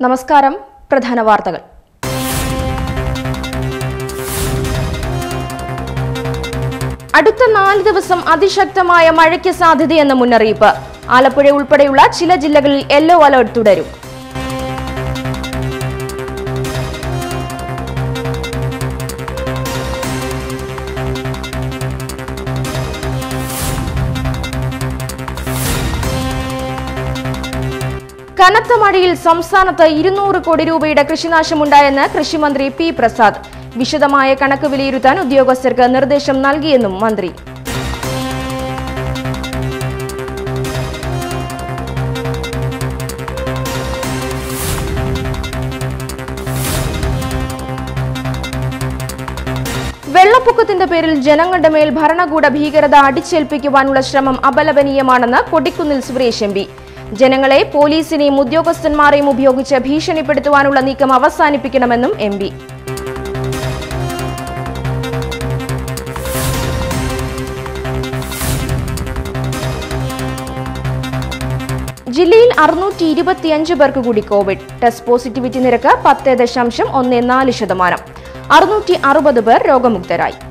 നമസ്കാരം പ്രധാന വാർത്തകൾ. അടുത്ത നാല് ദിവസം അതിശക്തമായ മഴയ്ക്ക് സാധ്യതയെന്ന മുന്നറിയിപ്പ്. ആലപ്പുഴ ഉൾപ്പെടെയുള്ള ചില ജില്ലകളിൽ യെല്ലോ അലർട്ട് തുടരും. കനത്ത മഴയിൽ സംസ്ഥാനത്ത് ഇരുന്നൂറ് കോടി രൂപയുടെ കൃഷിനാശമുണ്ടായെന്ന് കൃഷിമന്ത്രി പി പ്രസാദ്. വിശദമായ കണക്ക് വിലയിരുത്താൻ ഉദ്യോഗസ്ഥർക്ക് നിർദ്ദേശം നൽകിയെന്നും മന്ത്രി. വെള്ളപ്പൊക്കത്തിന്റെ പേരിൽ ജനങ്ങളുടെ മേൽ ഭരണകൂട ഭീകരത അടിച്ചേൽപ്പിക്കുവാനുള്ള ശ്രമം അപലപനീയമാണെന്ന് കൊടിക്കുന്നിൽ സുരേഷ് എം ജനങ്ങളെ പോലീസിനെയും ഉദ്യോഗസ്ഥന്മാരെയും ഉപയോഗിച്ച് ഭീഷണിപ്പെടുത്തുവാനുള്ള നീക്കം അവസാനിപ്പിക്കണമെന്നും എം പി. ജില്ലയിൽ അറുന്നൂറ്റി ഇരുപത്തിയഞ്ച് പേർക്ക് കൂടി കോവിഡ്. ടെസ്റ്റ് പോസിറ്റിവിറ്റി നിരക്ക് പത്ത് ദശാംശം ഒന്ന് നാല് ശതമാനം. അറുന്നൂറ്റി അറുപത് പേർ രോഗമുക്തരായി.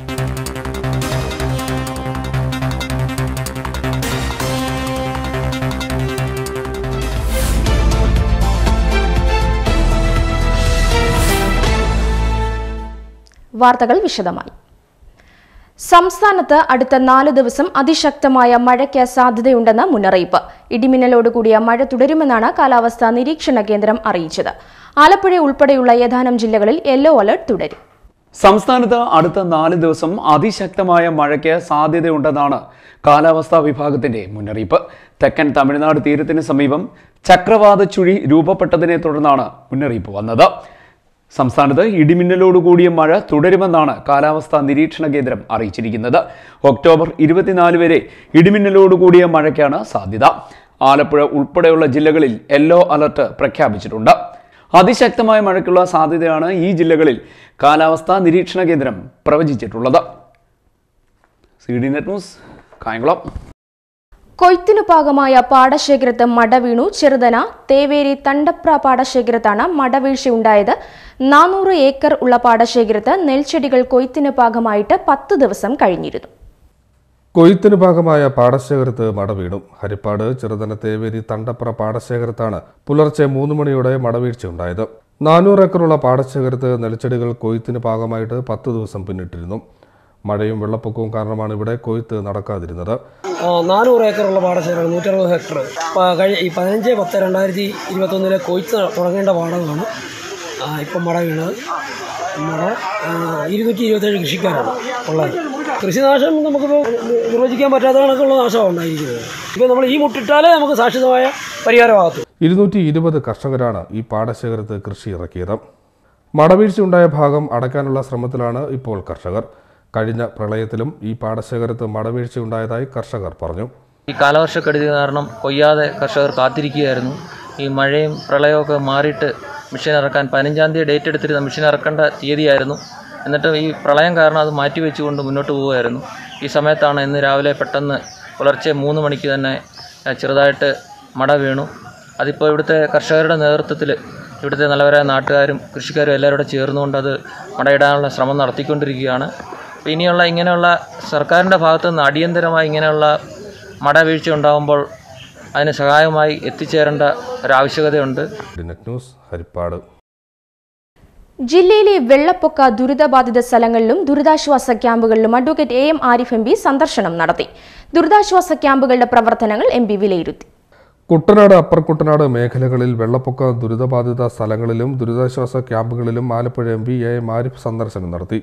വാർത്തകൾ വിശദമായി. സംസ്ഥാനത്ത് അടുത്ത നാല് ദിവസം അതിശക്തമായ മഴയ്ക്ക് സാധ്യതയുണ്ടെന്ന് മുന്നറിയിപ്പ്. ഇടിമിന്നലോടുകൂടിയ മഴ തുടരുമെന്നാണ് കാലാവസ്ഥാ നിരീക്ഷണ കേന്ദ്രം അറിയിച്ചത്. ആലപ്പുഴ ഉൾപ്പെടെയുള്ള ഏതാനും ജില്ലകളിൽ യെല്ലോ അലർട്ട് തുടരും. സംസ്ഥാനത്ത് അടുത്ത നാല് ദിവസം അതിശക്തമായ മഴയ്ക്ക് സാധ്യതയുണ്ടെന്നാണ് കാലാവസ്ഥാ വിഭാഗത്തിന്റെ മുന്നറിയിപ്പ്. തെക്കൻ തമിഴ്നാട് തീരത്തിന് സമീപം ചക്രവാത ചുഴി രൂപപ്പെട്ടതിനെ തുടർന്നാണ് മുന്നറിയിപ്പ് വന്നത്. സംസ്ഥാനത്ത് ഇടിമിന്നലോടുകൂടിയ മഴ തുടരുമെന്നാണ് കാലാവസ്ഥാ നിരീക്ഷണ കേന്ദ്രം അറിയിച്ചിരിക്കുന്നത്. ഒക്ടോബർ ഇരുപത്തിനാല് വരെ ഇടിമിന്നലോടുകൂടിയ മഴയ്ക്കാണ് സാധ്യത. ആലപ്പുഴ ഉൾപ്പെടെയുള്ള ജില്ലകളിൽ യെല്ലോ അലർട്ട് പ്രഖ്യാപിച്ചിട്ടുണ്ട്. അതിശക്തമായ മഴയ്ക്കുള്ള സാധ്യതയാണ് ഈ ജില്ലകളിൽ കാലാവസ്ഥാ നിരീക്ഷണ കേന്ദ്രം പ്രവചിച്ചിട്ടുള്ളത്. C D net news Kayamkulam. കൊയ്ത്തിനു ഭാഗമായ പാടശേഖരത്ത് മട വീണു ചെറുതന തേവേരി തണ്ടപ്ര പാടശേഖരത്താണ് മടവീഴ്ചയുണ്ടായത്. നാനൂറ് ഏക്കർ ഉള്ള പാടശേഖരത്ത് നെൽച്ചെടികൾ കൊയ്ത്തിനു ഭാഗമായിട്ട് പത്ത് ദിവസം കഴിഞ്ഞിരുന്നു. കൊയ്ത്തിനു ഭാഗമായ പാടശേഖരത്ത് മട വീണു ഹരിപ്പാട് ചെറുതന തേവേരി തണ്ടപ്ര പാടശേഖരത്താണ് പുലർച്ചെ മൂന്ന് മണിയോടെ മടവീഴ്ചയുണ്ടായത്. നാനൂറ് ഏക്കറുള്ള പാടശേഖരത്ത് നെൽച്ചെടികൾ കൊയ്ത്തിന് ഭാഗമായിട്ട് പത്ത് ദിവസം പിന്നിട്ടിരുന്നു. മഴയും വെള്ളപ്പൊക്കവും കാരണമാണ് ഇവിടെ കൊയ്ത്ത് നടക്കാതിരുന്നത്. നാനൂറ് ഏക്കറുള്ള പാടശേഖരമാണ് നൂറ്ററുപത് ഹെക്ടർ. കഴിഞ്ഞ ഈ പതിനഞ്ച് പത്ത് രണ്ടായിരത്തി ഇരുപത്തൊന്നിലെ കൊയ്ത്ത് തുടങ്ങേണ്ട പാടങ്ങളാണ്. ഇപ്പം മഴ വീണത്. മഴ ഇരുന്നൂറ്റി ഇരുപത്തേഴ് കൃഷിക്കാരാണ് ഉള്ളത്. കൃഷിനാശം നമുക്കിപ്പോൾ നിർവചിക്കാൻ പറ്റാത്ത കണക്കുള്ള നാശമാണ് ഉണ്ടായിരിക്കുന്നത്. ഇപ്പോൾ നമ്മൾ ഈ മുട്ടിട്ടാലേ നമുക്ക് സാക്ഷിതമായ പരിഹാരമാകത്തു. ഇരുന്നൂറ്റി ഇരുപത് കർഷകരാണ് ഈ പാടശേഖരത്ത് കൃഷി ഇറക്കിയത്. മടവീഴ്ചയുണ്ടായ ഭാഗം അടയ്ക്കാനുള്ള ശ്രമത്തിലാണ് ഇപ്പോൾ കർഷകർ. കഴിഞ്ഞ പ്രളയത്തിലും ഈ പാടശേഖരത്ത് മടവീഴ്ചയുണ്ടായതായി കർഷകർ പറഞ്ഞു. ഈ കാലവർഷക്കെടുതി കാരണം കൊയ്യാതെ കർഷകർ കാത്തിരിക്കുകയായിരുന്നു. ഈ മഴയും പ്രളയമൊക്കെ മാറിയിട്ട് മെഷീൻ ഇറക്കാൻ പതിനഞ്ചാം തീയതി ഡേറ്റ് എടുത്തിരുന്ന മെഷീൻ ഇറക്കേണ്ട തീയതിയായിരുന്നു. എന്നിട്ട് ഈ പ്രളയം കാരണം അത് മാറ്റി വെച്ചുകൊണ്ട് മുന്നോട്ട് പോവുകയായിരുന്നു. ഈ സമയത്താണ് ഇന്ന് രാവിലെ പെട്ടെന്ന് പുലർച്ചെ മൂന്ന് മണിക്ക് തന്നെ ചെറുതായിട്ട് മട വീണു. അതിപ്പോൾ ഇവിടുത്തെ കർഷകരുടെ നേതൃത്വത്തിൽ ഇവിടുത്തെ നല്ലവരായ നാട്ടുകാരും കൃഷിക്കാരും എല്ലാവരും കൂടെ ചേർന്നുകൊണ്ട് അത് മടയിടാനുള്ള ശ്രമം നടത്തിക്കൊണ്ടിരിക്കുകയാണ്. അപ്പോൾ ഇനിയുള്ള ഇങ്ങനെയുള്ള സർക്കാരിന്റെ ഭാഗത്തു നിന്ന് അടിയന്തരമായി ഇങ്ങനെയുള്ള മടവീഴ്ച ഉണ്ടാകുമ്പോൾ അതിന് സഹായമായി എത്തിച്ചേരേണ്ട ഒരാവശ്യകതയുണ്ട് ഹരിപ്പാട്. ജില്ലയിലെ വെള്ളപ്പൊക്ക ദുരിതബാധിത സ്ഥലങ്ങളിലും ദുരിതാശ്വാസ ക്യാമ്പുകളിലും advocate A M Arif M P സന്ദർശനം നടത്തി. ദുരിതാശ്വാസ ക്യാമ്പുകളുടെ പ്രവർത്തനങ്ങൾ എം പി വിലയിരുത്തി. കുട്ടനാട് അപ്പർ കുട്ടനാട് മേഖലകളിൽ വെള്ളപ്പൊക്ക ദുരിതബാധിത സ്ഥലങ്ങളിലും ദുരിതാശ്വാസ ക്യാമ്പുകളിലും Alappuzha M P A M Arif സന്ദർശനം നടത്തി.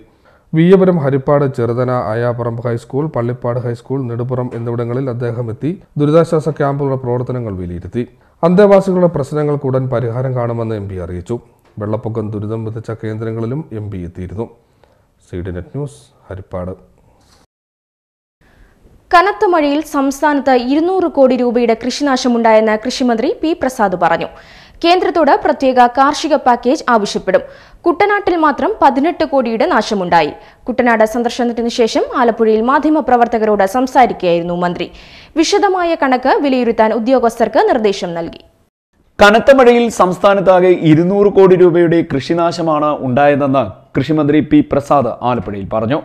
Viyyapuram Haripad Cheruthana Ayaparambu high school Pallippad high school Neduppuram എന്നിവിടങ്ങളിൽ അദ്ദേഹം എത്തി ദുരിതാശ്വാസ ക്യാമ്പുകളുടെ പ്രവർത്തനങ്ങൾ വിലയിരുത്തി. അന്തേവാസികളുടെ പ്രശ്നങ്ങൾക്ക് ഉടൻ പരിഹാരം കാണുമെന്ന് എം അറിയിച്ചു. വെള്ളപ്പൊക്കം ദുരിതം വിതച്ച കേന്ദ്രങ്ങളിലും എം പി എത്തിയിരുന്നു. ന്യൂസ് ഹരിപ്പാട്. കനത്ത മഴയിൽ സംസ്ഥാനത്ത് ഇരുന്നൂറ് കോടി രൂപയുടെ കൃഷിനാശമുണ്ടായെന്ന് കൃഷിമന്ത്രി പി പ്രസാദ് പറഞ്ഞു. കേന്ദ്രത്തോട് പ്രത്യേക കാർഷിക പാക്കേജ് ആവശ്യപ്പെടും. കുട്ടനാട്ടിൽ മാത്രം പതിനെട്ട് കോടിയുടെ നാശമുണ്ടായി. കുട്ടനാട് സന്ദർശനത്തിന് ശേഷം ആലപ്പുഴയിൽ മാധ്യമപ്രവർത്തകരോട് സംസാരിക്കുകയായിരുന്നു മന്ത്രി. വിശദമായ കണക്ക് വിലയിരുത്താൻ ഉദ്യോഗസ്ഥർക്ക് നിർദ്ദേശം നൽകി. കനത്ത മഴയിൽ സംസ്ഥാനത്താകെ ഇരുന്നൂറ് കോടി രൂപയുടെ കൃഷിനാശമാണ് ഉണ്ടായതെന്ന് കൃഷിമന്ത്രി പി പ്രസാദ് ആലപ്പുഴയിൽ പറഞ്ഞു.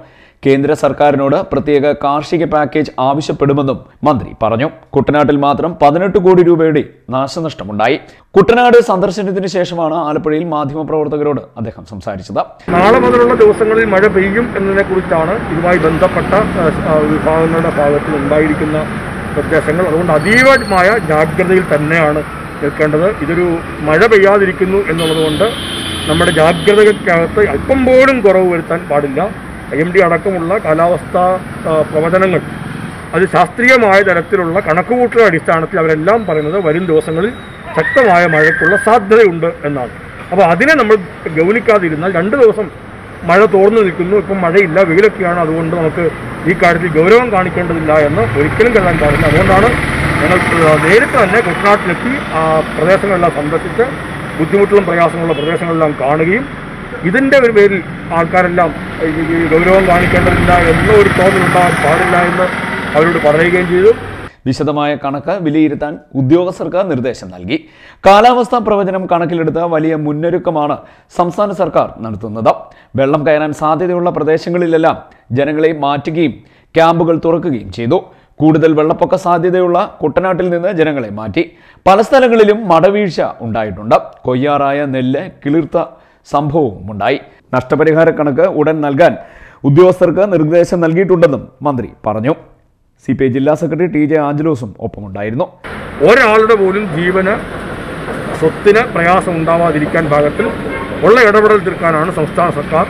കേന്ദ്ര സർക്കാരിനോട് പ്രത്യേക കാർഷിക പാക്കേജ് ആവശ്യപ്പെടുമെന്നും മന്ത്രി പറഞ്ഞു. കുട്ടനാട്ടിൽ മാത്രം പതിനെട്ട് കോടി രൂപയുടെ നാശനഷ്ടമുണ്ടായി. കുട്ടനാട് സന്ദർശനത്തിന് ശേഷമാണ് ആലപ്പുഴയിൽ മാധ്യമപ്രവർത്തകരോട് അദ്ദേഹം സംസാരിച്ചത്. നാളെ മുതലുള്ള ദിവസങ്ങളിൽ മഴ പെയ്യും എന്നതിനെ കുറിച്ചാണ് ഇതുമായി ബന്ധപ്പെട്ട വിഭാഗങ്ങളുടെ ഭാഗത്തിൽ ഉണ്ടായിരിക്കുന്ന നിർദ്ദേശങ്ങൾ അതുകൊണ്ട് അതീവമായ ജാഗ്രതയിൽ തന്നെയാണ് നിൽക്കേണ്ടത്. ഇതൊരു മഴ പെയ്യാതിരിക്കുന്നു എന്നുള്ളതുകൊണ്ട് നമ്മുടെ ജാഗ്രതകൾക്കകത്ത് അല്പം പോലും കുറവ് വരുത്താൻ പാടില്ല. എം ഡി അടക്കമുള്ള കാലാവസ്ഥാ പ്രവചനങ്ങൾ. അത് ശാസ്ത്രീയമായ തരത്തിലുള്ള കണക്കുകൂട്ടൽ അടിസ്ഥാനത്തിൽ അവരെല്ലാം പറയുന്നത് വരും ദിവസങ്ങളിൽ ശക്തമായ മഴയ്ക്കുള്ള സാധ്യതയുണ്ട് എന്നാണ്. അപ്പോൾ അതിനെ നമ്മൾ ഗൗനിക്കാതിരുന്നാൽ രണ്ട് ദിവസം മഴ തോർന്നു നിൽക്കുന്നു. ഇപ്പം മഴയില്ല വെയിലൊക്കെയാണ്. അതുകൊണ്ട് നമുക്ക് ഈ കാര്യത്തിൽ ഗൗരവം കാണിക്കേണ്ടതില്ല എന്ന് ഒരിക്കലും കരുതാൻ പാടില്ല. അതുകൊണ്ടാണ് ഞങ്ങൾ നേരിട്ട് തന്നെ കുട്ടനാട്ടിലെത്തി പ്രദേശങ്ങളെല്ലാം സന്ദർശിച്ച് ബുദ്ധിമുട്ടുകളും പ്രയാസങ്ങളുള്ള പ്രദേശങ്ങളെല്ലാം കാണുകയും ഇതിന്റെ ഒരു പേരിൽ ആൾക്കാരെല്ലാം ഗൗരവം കാണിക്കേണ്ടതില്ല എന്ന ഒരു തോന്നലുണ്ടാകാൻ പാടില്ല എന്ന് അവരോട് പറയുകയും ചെയ്തു. വിശദമായ കണക്ക് വിലയിരുത്താൻ ഉദ്യോഗസ്ഥർക്ക് നിർദ്ദേശം നൽകി. കാലാവസ്ഥാ പ്രവചനം കണക്കിലെടുത്ത് വലിയ മുന്നൊരുക്കമാണ് സംസ്ഥാന സർക്കാർ നടത്തുന്നത്. വെള്ളം കയറാൻ സാധ്യതയുള്ള പ്രദേശങ്ങളിലെല്ലാം ജനങ്ങളെ മാറ്റുകയും ക്യാമ്പുകൾ തുറക്കുകയും ചെയ്തു. കൂടുതൽ വെള്ളപ്പൊക്ക സാധ്യതയുള്ള കുട്ടനാട്ടിൽ നിന്ന് ജനങ്ങളെ മാറ്റി. പല സ്ഥലങ്ങളിലും മടവീഴ്ച ഉണ്ടായിട്ടുണ്ട്. കൊയ്യാറായ നെല്ല് കിളിർത്ത സംഭവവും ഉണ്ടായി നഷ്ടപരിഹാര കണക്ക് ഉടൻ നൽകാൻ ഉദ്യോഗസ്ഥർക്ക് നിർദ്ദേശം നൽകിയിട്ടുണ്ടെന്നും മന്ത്രി പറഞ്ഞു. സി പി ഐ ജില്ലാ സെക്രട്ടറി ടി ജെ ആഞ്ചലോസും ഒപ്പമുണ്ടായിരുന്നു. ഒരാളുടെ പോലും ജീവന് സ്വത്തിന് പ്രയാസം ഉണ്ടാവാതിരിക്കാൻ ഭാഗത്തിൽ ഉള്ള ഇടപെടൽ തീർക്കാനാണ് സംസ്ഥാന സർക്കാർ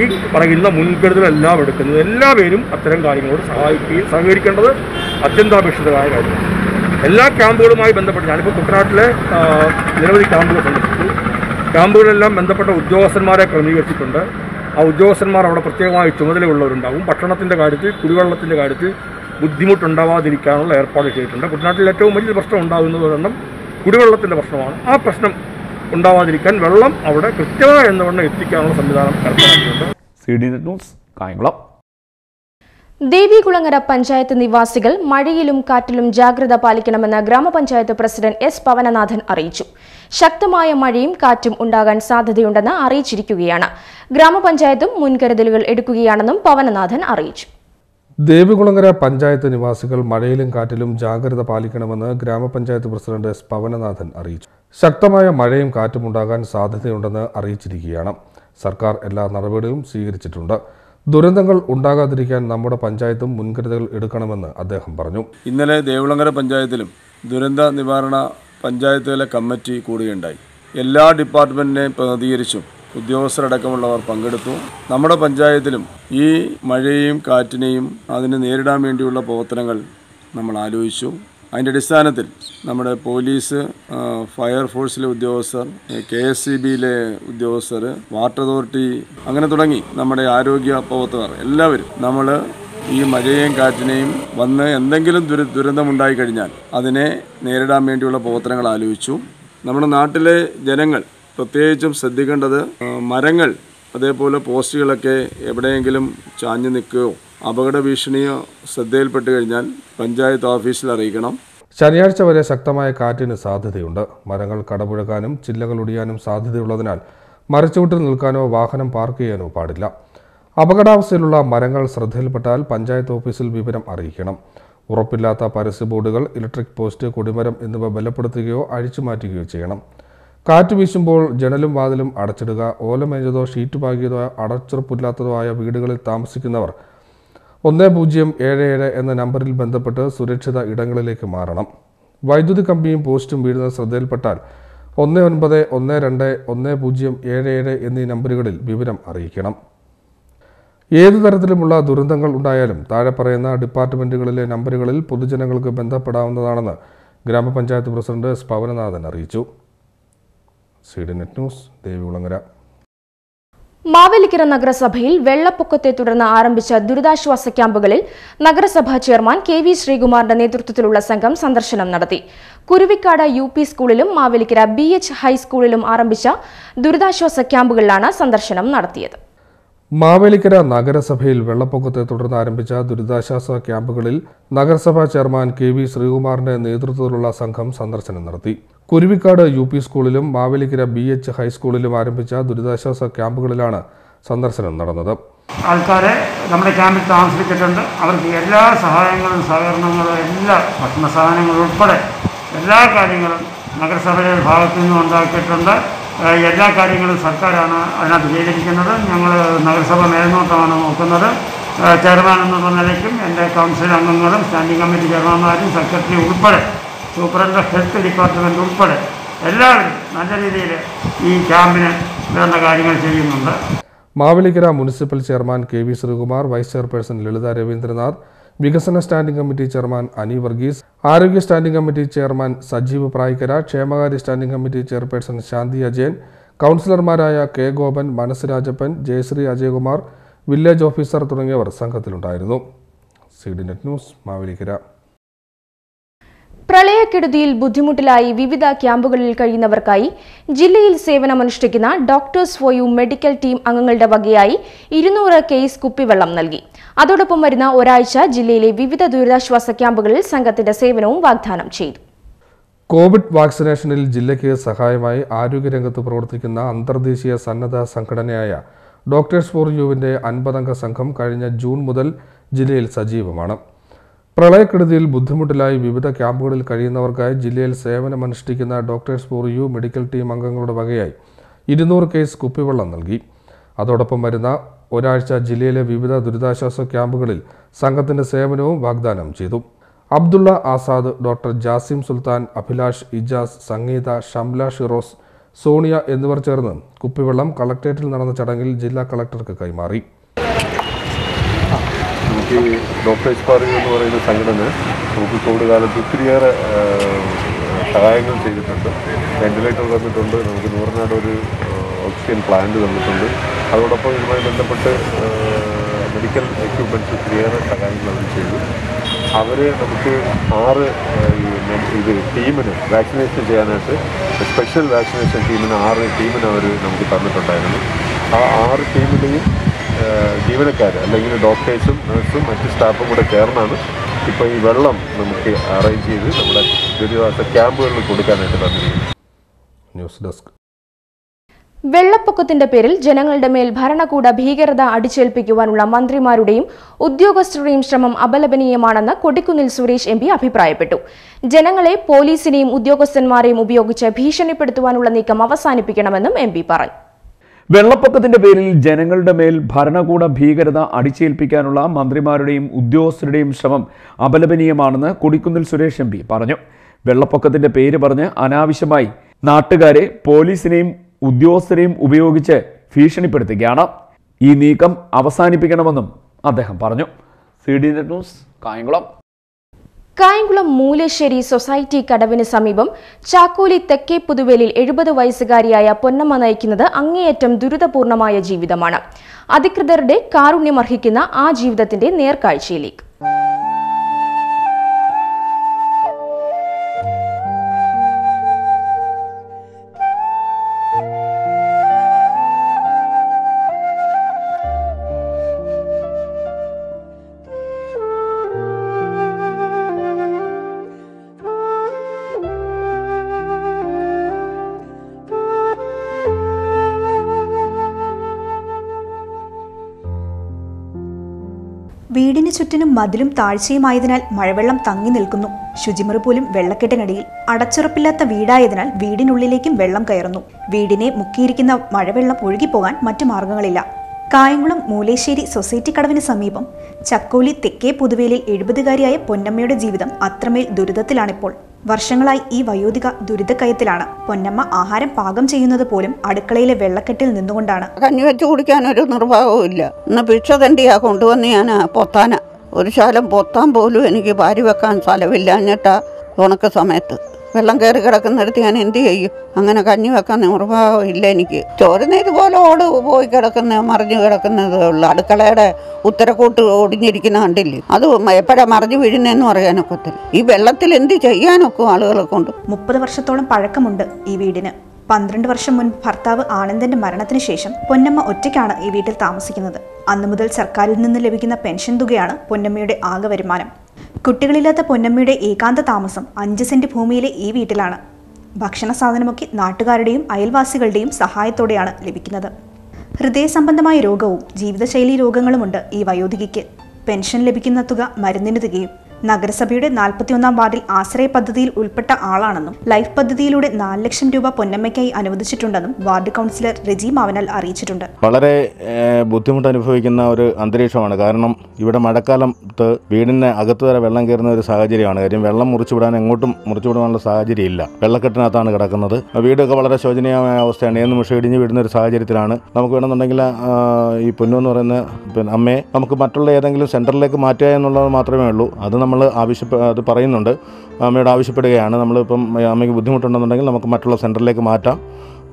ഈ പറയുന്ന മുൻകരുതലെല്ലാം എടുക്കുന്നത്. എല്ലാ പേരും അത്തരം കാര്യങ്ങളോട് സഹായിക്കുകയും സഹകരിക്കേണ്ടത് അത്യന്താപേക്ഷിതമായ കാര്യമാണ്. എല്ലാ ക്യാമ്പുകളുമായി ബന്ധപ്പെട്ട് ഞാനിപ്പോൾ കുട്ടനാട്ടിലെ നിരവധി ക്യാമ്പുകൾ സന്ദർശിച്ചു. ക്യാമ്പുകളെല്ലാം ബന്ധപ്പെട്ട ഉദ്യോഗസ്ഥന്മാരെ ക്രമീകരിച്ചിട്ടുണ്ട്. ആ ഉദ്യോഗസ്ഥന്മാർ അവിടെ പ്രത്യേകമായി ചുമതലയുള്ളവരുണ്ടാവും. ഭക്ഷണത്തിന്റെ കാര്യത്തിൽ കുടിവെള്ളത്തിന്റെ കാര്യത്തിൽ ബുദ്ധിമുട്ടുണ്ടാവാതിരിക്കാനുള്ള ഏർപ്പാട് ചെയ്തിട്ടുണ്ട്. കുട്ടനാട്ടിൽ ഏറ്റവും വലിയ പ്രശ്നം ഉണ്ടാകുന്നത് കാരണം കുടിവെള്ളത്തിന്റെ പ്രശ്നമാണ്. ആ പ്രശ്നം ഉണ്ടാവാതിരിക്കാൻ വെള്ളം അവിടെ കൃത്യമായി എന്നവണ്ണം എത്തിക്കാനുള്ള സംവിധാനം ഏർപ്പാടാക്കിയിട്ടുണ്ട്. C D news Kayamkulam. Devikulangara panchayat നിവാസികൾ മഴയിലും കാറ്റിലും ജാഗ്രത പാലിക്കണമെന്ന് ഗ്രാമപഞ്ചായത്ത് പ്രസിഡന്റ് എസ് പവനനാഥൻ അറിയിച്ചു. ശക്തമായ മഴയും കാറ്റും ഉണ്ടാകാൻ സാധ്യതയുണ്ടെന്ന് അറിയിച്ചിരിക്കുകയാണ്. ഗ്രാമപഞ്ചായത്തും മുൻകരുതലുകൾ എടുക്കുകയാണെന്നും പവനനാഥൻ അറിയിച്ചു. ദേവികുളങ്ങര പഞ്ചായത്ത് നിവാസികൾ മഴയിലും കാറ്റിലും ജാഗ്രത പാലിക്കണമെന്ന് ഗ്രാമപഞ്ചായത്ത് പ്രസിഡന്റ് എസ് പവനനാഥൻ അറിയിച്ചു. ശക്തമായ മഴയും കാറ്റും ഉണ്ടാകാൻ സാധ്യതയുണ്ടെന്ന് അറിയിച്ചിരിക്കുകയാണ്. സർക്കാർ എല്ലാ നടപടികളും സ്വീകരിച്ചിട്ടുണ്ട്. ദുരന്തങ്ങൾ ഉണ്ടാകാതിരിക്കാൻ നമ്മുടെ പഞ്ചായത്തും മുൻകരുതലുകൾ എടുക്കണമെന്ന് അദ്ദേഹം പറഞ്ഞു. ഇന്നലെ ദേവിളങ്ങര പഞ്ചായത്തിലും ദുരന്ത നിവാരണ പഞ്ചായത്തുകളിലെ കമ്മിറ്റി കൂടുകയുണ്ടായി. എല്ലാ ഡിപ്പാർട്ട്മെന്റിനെയും പ്രതിനിധീകരിച്ചും ഉദ്യോഗസ്ഥരടക്കമുള്ളവർ പങ്കെടുത്തു. നമ്മുടെ പഞ്ചായത്തിലും ഈ മഴയെയും കാറ്റിനെയും അതിനെ നേരിടാൻ വേണ്ടിയുള്ള പ്രവർത്തനങ്ങൾ നമ്മൾ ആലോചിച്ചു. അതിന്റെ അടിസ്ഥാനത്തിൽ നമ്മുടെ പോലീസ് ഫയർഫോഴ്സിലെ ഉദ്യോഗസ്ഥർ കെ എസ് സി ബിയിലെ ഉദ്യോഗസ്ഥർ വാട്ടർ അതോറിറ്റി അങ്ങനെ തുടങ്ങി നമ്മുടെ ആരോഗ്യ പ്രവർത്തകർ എല്ലാവരും നമ്മൾ ഈ മഴയെയും കാറ്റിനെയും വന്ന് എന്തെങ്കിലും ദുര ദുരന്തമുണ്ടായി കഴിഞ്ഞാൽ അതിനെ നേരിടാൻ വേണ്ടിയുള്ള പ്രവർത്തനങ്ങൾ ആലോചിച്ചു. നമ്മുടെ നാട്ടിലെ ജനങ്ങൾ പ്രത്യേകിച്ചും ശ്രദ്ധിക്കേണ്ടത് മരങ്ങൾ അതേപോലെ പോസ്റ്റുകളൊക്കെ എവിടെയെങ്കിലും ചാഞ്ഞു നിൽക്കുകയോ അപകട ഭീഷണിയോ ശ്രദ്ധയിൽപ്പെട്ട് കഴിഞ്ഞാൽ പഞ്ചായത്ത് ഓഫീസിൽ അറിയിക്കണം. ശനിയാഴ്ച വരെ ശക്തമായ കാറ്റിന് സാധ്യതയുണ്ട്. മരങ്ങൾ കടപുഴകാനും ചില്ലകൾ ഒടിയാനും സാധ്യതയുള്ളതിനാൽ മരച്ചുവട്ടിൽ നിൽക്കാനോ വാഹനം പാർക്ക് ചെയ്യാനോ പാടില്ല. അപകടാവസ്ഥയിലുള്ള മരങ്ങൾ ശ്രദ്ധയിൽപ്പെട്ടാൽ പഞ്ചായത്ത് ഓഫീസിൽ വിവരം അറിയിക്കണം. ഉറപ്പില്ലാത്ത പരസ്യ ബോർഡുകൾ ഇലക്ട്രിക് പോസ്റ്റ് കൊടിമരം എന്നിവ ബലപ്പെടുത്തുകയോ അഴിച്ചു മാറ്റുകയോ ചെയ്യണം. കാറ്റ് വീശുമ്പോൾ ജനലും വാതിലും അടച്ചിടുക ഓലമേഞ്ഞതോ ഷീറ്റ് പാകിയതോ അടച്ചുറപ്പില്ലാത്തതോ ആയ വീടുകളിൽ താമസിക്കുന്നവർ ഒന്ന് പൂജ്യം ഏഴ് ഏഴ് എന്ന നമ്പറിൽ ബന്ധപ്പെട്ട് സുരക്ഷിത ഇടങ്ങളിലേക്ക് മാറണം. വൈദ്യുതി കമ്പിയും പോസ്റ്റും വീഴുന്ന ശ്രദ്ധയിൽപ്പെട്ടാൽ ഒന്ന് ഒൻപത് ഒന്ന് രണ്ട് ഒന്ന് പൂജ്യം ഏഴ് ഏഴ് എന്നീ നമ്പറുകളിൽ വിവരം അറിയിക്കണം. ഏതു തരത്തിലുമുള്ള ദുരന്തങ്ങൾ ഉണ്ടായാലും താഴെ പറയുന്ന ഡിപ്പാർട്ട്മെന്റുകളിലെ നമ്പറുകളിൽ പൊതുജനങ്ങൾക്ക് ബന്ധപ്പെടാവുന്നതാണെന്ന് ഗ്രാമപഞ്ചായത്ത് പ്രസിഡന്റ് എസ് പവനനാഥൻ അറിയിച്ചു. C net news Devikulangara Mavelikara നഗരസഭയിൽ വെള്ളപ്പൊക്കത്തെ തുടർന്ന് ആരംഭിച്ച ദുരിതാശ്വാസ ക്യാമ്പുകളിൽ നഗരസഭാ ചെയർമാൻ കെ വി ശ്രീകുമാറിന്റെ നേതൃത്വത്തിലുള്ള സംഘം സന്ദർശനം നടത്തി. കുരുവിക്കാട് യു പി സ്കൂളിലും മാവേലിക്കര ബി എച്ച് ഹൈസ്കൂളിലും ആരംഭിച്ച ദുരിതാശ്വാസ ക്യാമ്പുകളിലാണ് സന്ദർശനം നടത്തിയത്. മാവേലിക്കര നഗരസഭയിൽ വെള്ളപ്പൊക്കത്തെ തുടർന്ന് ആരംഭിച്ച ദുരിതാശ്വാസ ക്യാമ്പുകളിൽ നഗരസഭാ ചെയർമാൻ കെ വി ശ്രീകുമാറിന്റെ നേതൃത്വത്തിലുള്ള സംഘം സന്ദർശനം നടത്തി. കുരുവിക്കാട് യു പി സ്കൂളിലും മാവേലിക്കര ബി എച്ച് ഹൈസ്കൂളിലും ആരംഭിച്ച ദുരിതാശ്വാസ ക്യാമ്പുകളിലാണ് സന്ദർശനം നടന്നത്. ആൾക്കാരെ നമ്മുടെ ക്യാമ്പിൽ താമസിപ്പിച്ചിട്ടുണ്ട്. അവർക്ക് എല്ലാ സഹായങ്ങളും സഹകരണങ്ങളും എല്ലാ ഭക്ഷണ സാധനങ്ങളും ഉൾപ്പെടെ എല്ലാ കാര്യങ്ങളും നഗരസഭയുടെ ഭാഗത്തു നിന്നും ഉണ്ടാക്കിയിട്ടുണ്ട്. എല്ലാ കാര്യങ്ങളും സർക്കാരാണ് അതിനകത്ത് ചെയ്തിരിക്കുന്നത് ഞങ്ങൾ നഗരസഭ മേൽനോട്ടമാണ് നോക്കുന്നത്. ചെയർമാൻ എന്നുള്ള നിലയ്ക്കും എന്റെ കൗൺസിൽ അംഗങ്ങളും സ്റ്റാൻഡിംഗ് കമ്മിറ്റി ചെയർമാന്മാരും സെക്രട്ടറി ഉൾപ്പെടെ സൂപ്രണ്ട് ഹെൽത്ത് ഡിപ്പാർട്ട്മെന്റ് ഉൾപ്പെടെ എല്ലാവരും നല്ല രീതിയിൽ ഈ ക്യാമ്പിന് വേണ്ട കാര്യങ്ങൾ ചെയ്യുന്നുണ്ട്. Mavelikara municipal chairman K V Sreekumar vice chairperson Lalitha Ravindranath വികസന standing committee chairman Ani Varghese ആരോഗ്യ standing committee chairman Sajeev Prayikkara ക്ഷേമകാര്യ standing committee chairperson Shanthi Ajayan കൗൺസിലർമാരായ K Gopan Manas Rajappan Jayasree Ajayakumar village officer തുടങ്ങിയവർ സംഘത്തിലുണ്ടായിരുന്നു. C net news Mavelikara. പ്രളയക്കെടുതിയിൽ ബുദ്ധിമുട്ടിലായി വിവിധ ക്യാമ്പുകളിൽ കഴിയുന്നവർക്കായി ജില്ലയിൽ സേവനമനുഷ്ഠിക്കുന്ന doctors for you medical team അംഗങ്ങളുടെ വകയായി ഇരുന്നൂറ് കേസ് കുപ്പിവെള്ളം നൽകി. അതോടൊപ്പം വരുന്ന ഒരാഴ്ച ജില്ലയിലെ വിവിധ ദുരിതാശ്വാസ ക്യാമ്പുകളിൽ സംഘത്തിന്റെ സേവനവും വാഗ്ദാനം ചെയ്തു. കോവിഡ് വാക്സിനേഷനിൽ ജില്ലയ്ക്ക് സഹായമായി ആരോഗ്യരംഗത്ത് പ്രവർത്തിക്കുന്ന അന്തർദേശീയ സന്നദ്ധ സംഘടനയായ ഡോക്ടേഴ്സ് ഫോർ യുവിന്റെ അൻപതംഗ സംഘം കഴിഞ്ഞ ജൂൺ മുതൽ ജില്ലയിൽ സജീവമാണ്. പ്രളയക്കെടുതിയിൽ ബുദ്ധിമുട്ടിലായി വിവിധ ക്യാമ്പുകളിൽ കഴിയുന്നവർക്കായി ജില്ലയിൽ സേവനമനുഷ്ഠിക്കുന്ന doctors for you medical team അംഗങ്ങളുടെ വകയായി ഇരുന്നൂറ് കേസ് കുപ്പിവെള്ളം നൽകി. അതോടൊപ്പം വരുന്ന ഒരാഴ്ച ജില്ലയിലെ വിവിധ ദുരിതാശ്വാസ ക്യാമ്പുകളിൽ സംഘത്തിന്റെ സേവനവും വാഗ്ദാനം ചെയ്തു. അബ്ദുള്ള ആസാദ് ഡോക്ടർ ജാസിം സുൽത്താൻ അഭിലാഷ് ഇജാസ് സംഗീത ഷംല ഷിറോസ് സോണിയ എന്നിവർ ചേർന്ന് കുപ്പിവെള്ളം കളക്ടറേറ്റിൽ നടന്ന ചടങ്ങിൽ ജില്ലാ കളക്ടർക്ക് കൈമാറി. ഈ ഡോക്ടേഴ്സ് പാർക്ക് എന്ന് പറയുന്ന സംഘടന നമുക്ക് കോവിഡ് കാലത്ത് ഒത്തിരിയേറെ സഹായങ്ങൾ ചെയ്തിട്ടുണ്ട്. വെന്റിലേറ്റർ തന്നിട്ടുണ്ട്. നമുക്ക് നൂറിനാട് ഒരു ഓക്സിജൻ പ്ലാന്റ് തന്നിട്ടുണ്ട്. അതോടൊപ്പം ഇതുമായി ബന്ധപ്പെട്ട് മെഡിക്കൽ എക്യുപ്മെന്റ്സ് ഒത്തിരിയേറെ സഹായങ്ങൾ അവർ ചെയ്തു. അവർ നമുക്ക് ആറ് ഇത് ടീമിന് വാക്സിനേഷൻ ചെയ്യാനായിട്ട് സ്പെഷ്യൽ വാക്സിനേഷൻ ടീമിന് ആറ് ടീമിന് അവർ നമുക്ക് തന്നിട്ടുണ്ടായിരുന്നു. ആ ആറ് ടീമിലെയും ജീവനക്കാർ അല്ലെങ്കിൽ ഡോക്ടേഴ്സും നഴ്സും മറ്റ് സ്റ്റാഫും കൂടെ ചേർന്നാണ് ഇപ്പോൾ ഈ വെള്ളം നമുക്ക് അറേഞ്ച് ചെയ്ത് നമ്മുടെ ദുരിതാശ്വാസ ക്യാമ്പുകളിൽ കൊടുക്കാനായിട്ട് തന്നിരിക്കുന്നത് ന്യൂസ് ഡെസ്ക്. വെള്ളപ്പൊക്കത്തിന്റെ പേരിൽ ജനങ്ങളുടെ മേൽ ഭരണകൂട ഭീകരത അടിച്ചേൽപ്പിക്കുവാനുള്ള മന്ത്രിമാരുടെയും ഉദ്യോഗസ്ഥരുടെയും ശ്രമം അപലപനീയമാണെന്ന് കൊടിക്കുന്നിൽ സുരേഷ് എം പി അഭിപ്രായപ്പെട്ടു. ജനങ്ങളെ പോലീസിനെയും ഉദ്യോഗസ്ഥന്മാരെയും ഉപയോഗിച്ച് ഭീഷണിപ്പെടുത്തുവാനുള്ള നീക്കം അവസാനിപ്പിക്കണമെന്നും എം പി പറഞ്ഞു. വെള്ളപ്പൊക്കത്തിന്റെ പേരിൽ ജനങ്ങളുടെ മേൽ ഭരണകൂട ഭീകരത അടിച്ചേൽപ്പിക്കാനുള്ള മന്ത്രിമാരുടെയും ഉദ്യോഗസ്ഥരുടെയും ശ്രമം അപലപനീയമാണെന്ന് കൊടിക്കുന്നിൽ സുരേഷ് എം പറഞ്ഞു. വെള്ളപ്പൊക്കത്തിന്റെ പേര് പറഞ്ഞ് അനാവശ്യമായി നാട്ടുകാരെ പോലീസിനെയും ഉദ്യോഗസ്ഥരെയും ഉപയോഗിച്ച് ഭീഷണിപ്പെടുത്തുകയാണ്. ഈ നീക്കം അവസാനിപ്പിക്കണമെന്നും അദ്ദേഹം പറഞ്ഞു. C D news Kayamkulam. Kayamkulam Moolassery society കടവിന് സമീപം ചാക്കോലി തെക്കേ പുതുവേലിൽ എഴുപത് വയസ്സുകാരിയായ പൊന്നമ്മ നയിക്കുന്നത് അങ്ങേയറ്റം ദുരിതപൂർണമായ ജീവിതമാണ്. അധികൃതരുടെ കാരുണ്യമർഹിക്കുന്ന ആ ജീവിതത്തിന്റെ നേർക്കാഴ്ചയിലേക്ക്. മതിലും താഴ്ചയുമായതിനാൽ മഴവെള്ളം തങ്ങി നിൽക്കുന്നു. ശുചിമുറി പോലും വെള്ളക്കെട്ടിനടിയിൽ. അടച്ചുറപ്പില്ലാത്ത വീടായതിനാൽ വീടിനുള്ളിലേക്കും വെള്ളം കയറുന്നു. വീടിനെ മുക്കിയിരിക്കുന്ന മഴവെള്ളം ഒഴുകിപ്പോകാൻ മറ്റു മാർഗങ്ങളില്ല. കായംകുളം മൂലേശ്ശേരി സൊസൈറ്റി കടവിന് സമീപം ചക്കോലി തെക്കേ പുതുവേലിൽ എഴുപതുകാരിയായ പൊന്നമ്മയുടെ ജീവിതം അത്രമേൽ ദുരിതത്തിലാണിപ്പോൾ. വർഷങ്ങളായി ഈ വയോധിക ദുരിതക്കയത്തിലാണ്. പൊന്നമ്മ ആഹാരം പാകം ചെയ്യുന്നത് പോലും അടുക്കളയിലെ വെള്ളക്കെട്ടിൽ നിന്നുകൊണ്ടാണ്. കഞ്ഞി വെച്ച് കുടിക്കാനൊരു നിർവാഹവും ഇല്ല ഇന്ന് ഭിക്ഷ തണ്ടിയാ കൊണ്ടുവന്ന് ഞാൻ പൊത്താന. ഒരു ശാലം പൊത്താൻ പോലും എനിക്ക് ഭാര്യ വെക്കാൻ സ്ഥലമില്ല എന്നിട്ടാ ഉണക്ക സമയത്ത്. വെള്ളം കയറി കിടക്കുന്നിടത്ത് ഞാൻ എന്ത് ചെയ്യും? അങ്ങനെ കഞ്ഞി വെക്കാൻ നിർവാഹം ഇല്ല എനിക്ക്. ചോരുന്ന ഇതുപോലെ ഓട് പോയി കിടക്കുന്ന മറിഞ്ഞു കിടക്കുന്നതേ ഉള്ളൂ. അടുക്കളയുടെ ഉത്തരക്കൂട്ട് ഒടിഞ്ഞിരിക്കുന്ന കണ്ടില്ലേ? അത് എപ്പോഴാണ് മറിഞ്ഞു വീഴുന്നതെന്ന് പറയാനൊക്കത്തില്ല ഈ വെള്ളത്തിൽ എന്ത് ചെയ്യാനൊക്കും ആളുകളെ കൊണ്ട്? മുപ്പത് വർഷത്തോളം പഴക്കമുണ്ട് ഈ വീടിന്. പന്ത്രണ്ട് വർഷം മുൻപ് ഭർത്താവ് ആനന്ദന്റെ മരണത്തിന് ശേഷം പൊന്നമ്മ ഒറ്റയ്ക്കാണ് ഈ വീട്ടിൽ താമസിക്കുന്നത്. അന്നു മുതൽ സർക്കാരിൽ നിന്ന് ലഭിക്കുന്ന പെൻഷൻ തുകയാണ് പൊന്നമ്മയുടെ ആകെ വരുമാനം. കുട്ടികളില്ലാത്ത പൊന്നമ്മയുടെ ഏകാന്ത താമസം അഞ്ച് സെന്റ് ഭൂമിയിലെ ഈ വീട്ടിലാണ്. ഭക്ഷണ സാധനമൊക്കെ നാട്ടുകാരുടെയും അയൽവാസികളുടെയും സഹായത്തോടെയാണ് ലഭിക്കുന്നത്. ഹൃദയ സംബന്ധമായ രോഗവും ജീവിതശൈലി രോഗങ്ങളുമുണ്ട് ഈ വയോധികയ്ക്ക്. പെൻഷൻ ലഭിക്കുന്ന തുക മരുന്നിന് തികയും നഗരസഭയുടെ നാൽപ്പത്തിയൊന്നാം വാർഡിൽ ആശ്രയ പദ്ധതിയിൽ ഉൾപ്പെട്ട ആളാണെന്നും ലൈഫ് പദ്ധതിയിലൂടെ നാല് ലക്ഷം രൂപ പൊന്നമ്മയ്ക്കായി അനുവദിച്ചിട്ടുണ്ടെന്നും വാർഡ് കൗൺസിലർ റെജി മാവനൽ അറിയിച്ചിട്ടുണ്ട്. വളരെ ബുദ്ധിമുട്ട് അനുഭവിക്കുന്ന ഒരു അന്തരീക്ഷമാണ്. കാരണം ഇവിടെ മഴക്കാലത്ത് വീടിന് അകത്ത് വരെ വെള്ളം കയറുന്ന ഒരു സാഹചര്യമാണ്. കാര്യം വെള്ളം മുറിച്ചുവിടാൻ എങ്ങോട്ടും മുറിച്ചുവിടാനുള്ള സാഹചര്യമില്ല. വെള്ളക്കെട്ടിനകത്താണ് കിടക്കുന്നത്. വീടൊക്കെ വളരെ ശോചനീയമായ അവസ്ഥയാണ്. ഏത് നിമിഷം ഇടിഞ്ഞു വീടുന്ന ഒരു സാഹചര്യത്തിലാണ്. നമുക്ക് വേണമെന്നുണ്ടെങ്കിൽ ഈ പൊന്നു എന്ന് പറയുന്ന അമ്മയെ നമുക്ക് മറ്റുള്ള ഏതെങ്കിലും സെന്ററിലേക്ക് മാറ്റുക എന്നുള്ളത് മാത്രമേ ഉള്ളൂ. അത് നമ്മൾ ആവശ്യപ്പെ അത് പറയുന്നുണ്ട്. അമ്മയോട് ആവശ്യപ്പെടുകയാണ്. നമ്മളിപ്പം അമ്മയ്ക്ക് ബുദ്ധിമുട്ടുണ്ടെന്നുണ്ടെങ്കിൽ നമുക്ക് മറ്റുള്ള സെന്ററിലേക്ക് മാറ്റാം.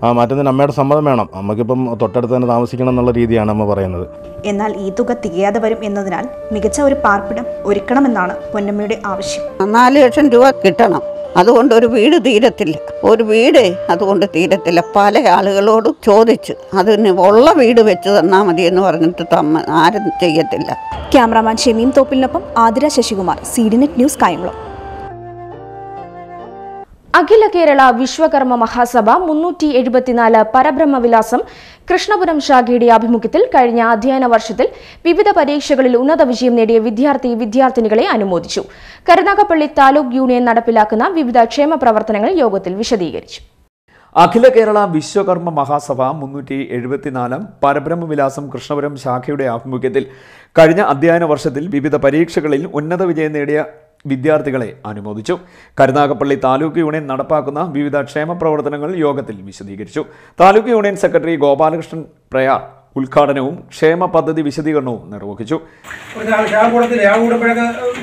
ആ മാറ്റുന്നതിന് അമ്മയുടെ സമ്മതം വേണം. അമ്മയ്ക്കിപ്പം തൊട്ടടുത്ത് തന്നെ താമസിക്കണം എന്നുള്ള രീതിയാണ് അമ്മ പറയുന്നത്. എന്നാൽ ഈ തുക തികയാതെ വരും എന്നതിനാൽ മികച്ച ഒരു പാർപ്പിടം ഒരുക്കണമെന്നാണ് പൊന്നമ്മയുടെ ആവശ്യം. നാല് ലക്ഷം രൂപ കിട്ടണം. അതുകൊണ്ട് ഒരു വീട് തീരത്തില്ല. ഒരു വീട് അതുകൊണ്ട് തീരത്തില്ല. പല ആളുകളോടും ചോദിച്ച്. അതിന് ഉള്ള വീട് വെച്ച് തന്നാൽ മതി എന്ന് പറഞ്ഞിട്ട് തമ്മ ആരും ചെയ്യത്തില്ല. Cameraman Shameem തോപ്പിലിനൊപ്പം Athira Sasikumar CD net news Kayamkulam. Akhila Kerala Vishwakarma Mahasabha മുന്നൂറ്റി എഴുപത്തിനാല് പരബ്രഹ്മവിലാസം കൃഷ്ണപുരം ശാഖയുടെ ആഭിമുഖ്യത്തിൽ കഴിഞ്ഞ അധ്യയന വർഷത്തിൽ വിവിധ പരീക്ഷകളിൽ ഉന്നത വിജയം നേടിയ വിദ്യാർത്ഥി വിദ്യാർത്ഥിനികളെ അനുമോദിച്ചു. കരുനാഗപ്പള്ളി താലൂക്ക് യൂണിയൻ നടപ്പിലാക്കുന്ന വിവിധ ക്ഷേമ പ്രവർത്തനങ്ങൾ യോഗത്തിൽ വിശദീകരിച്ചു. അഖില കേരള വിശ്വകർമ്മ മഹാസഭ മുന്നൂറ്റി എഴുപത്തിനാലാം പരബ്രഹ്മവിലാസം കൃഷ്ണപുരം ശാഖയുടെ ആഭിമുഖ്യത്തിൽ കഴിഞ്ഞ അധ്യയന വർഷത്തിൽ വിവിധ പരീക്ഷകളിൽ ഉന്നത വിജയം നേടിയ വിദ്യാർത്ഥികളെ അനുമോദിച്ചു. കരുനാഗപ്പള്ളി താലൂക്ക് യൂണിയൻ നടപ്പാക്കുന്ന വിവിധ ക്ഷേമ പ്രവർത്തനങ്ങൾ യോഗത്തിൽ വിശദീകരിച്ചു. താലൂക്ക് യൂണിയൻ സെക്രട്ടറി ഗോപാലകൃഷ്ണൻ പ്രയാർ ഉദ്ഘാടനവും ക്ഷേമ പദ്ധതി വിശദീകരണവും നിർവഹിച്ചു.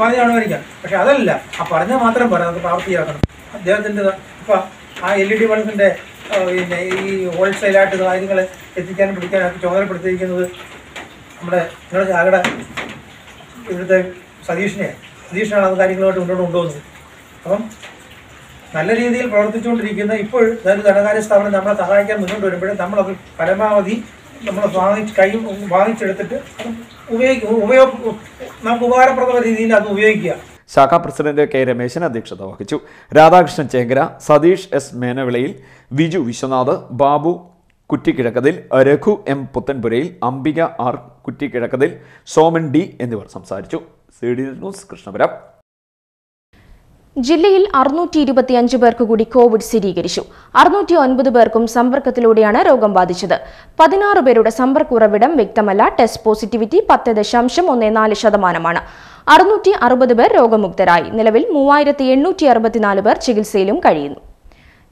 പറഞ്ഞു പക്ഷെ അതല്ല ആ പറഞ്ഞാൽ മാത്രം പോരാ നമുക്ക് പ്രാപ്തിയാക്കണം ആ എൽ ഇ ഡി ബൾബിന്റെ പിന്നെ ഈ ഹോൾസെയിലായിട്ട് കാര്യങ്ങൾ എത്തിക്കാനും പിടിക്കാനും ചുമതലപ്പെടുത്തിയിരിക്കുന്നത് നമ്മുടെ നിങ്ങളുടെ ശാഖയുടെ ഇവിടുത്തെ സതീഷിനെ സതീഷിനാണ് അത് കാര്യങ്ങളുമായിട്ട് മുന്നോട്ട് കൊണ്ടുപോകുന്നത്. അപ്പം നല്ല രീതിയിൽ പ്രവർത്തിച്ചുകൊണ്ടിരിക്കുന്ന ഇപ്പോൾ അതായത് ധനകാര്യ സ്ഥാപനം നമ്മളെ സഹായിക്കാൻ മുന്നോട്ട് വരുമ്പോഴേ നമ്മളത് പരമാവധി നമ്മൾ വാങ്ങി കൈ വാങ്ങിച്ചെടുത്തിട്ട് ഉപയോഗിക്കും ഉപയോഗ നമുക്ക് ഉപകാരപ്രദമായ രീതിയിൽ അത് ഉപയോഗിക്കുക. ശാഖാ പ്രസിഡന്റ് കെ രമേശൻ അധ്യക്ഷത വഹിച്ചു. Radhakrishnan Chenkara Satheesh S Menavilayil Viju Viswanath Babu Kuttikizhakkathil Raghu M Puthenpurayil Ambika R Kuttikizhakkathil Soman D എന്നിവർ സംസാരിച്ചു. C D news Krishnapuram. ജില്ലയിൽ അറുന്നൂറ്റി ഇരുപത്തിയഞ്ച് പേർക്ക് കൂടി കോവിഡ് സ്ഥിരീകരിച്ചു. അറുന്നൂറ്റി ഒൻപത് പേർക്കും സമ്പർക്കത്തിലൂടെയാണ് രോഗം ബാധിച്ചത്. പതിനാറ് പേരുടെ സമ്പർക്ക ഉറവിടം വ്യക്തമല്ല. ടെസ്റ്റ് പോസിറ്റിവിറ്റി പത്ത് ദശാംശം ഒന്ന് നാല് ശതമാനമാണ്. അറുന്നൂറ്റി അറുപത് പേർ രോഗമുക്തരായി. നിലവിൽ മൂവായിരത്തി എണ്ണൂറ്റി അറുപത്തിനാല് പേർ ചികിത്സയിലും കഴിയുന്നു.